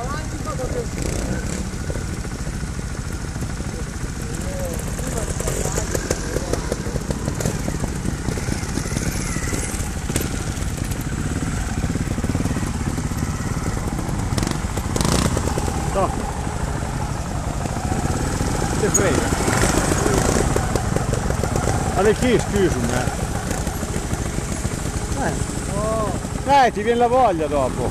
avanti vado così No. Te frega. Alle chi scusi me? Eh. Oh. eh, ti viene la voglia dopo.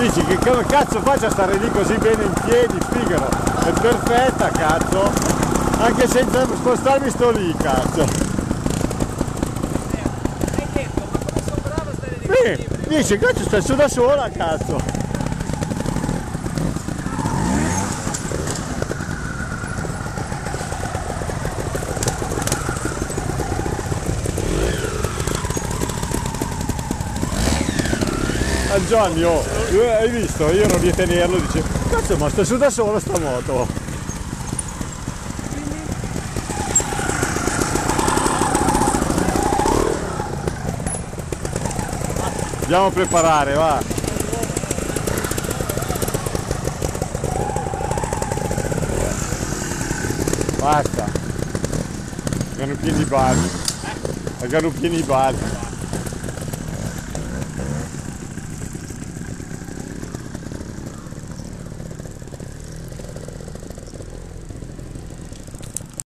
Dici che come cazzo faccio a stare lì così bene in piedi, figaro? È perfetta cazzo! Anche senza spostarmi sto lì cazzo! Hai detto, ma come sono bravo a stare di Sì, dici cazzo stai su da sola cazzo! Ah Gianni, oh, io- hai visto? Io non di tenerlo, dice, cazzo ma sta su da sola sta moto! Andiamo a preparare, va! Basta! Erano pieni i balli!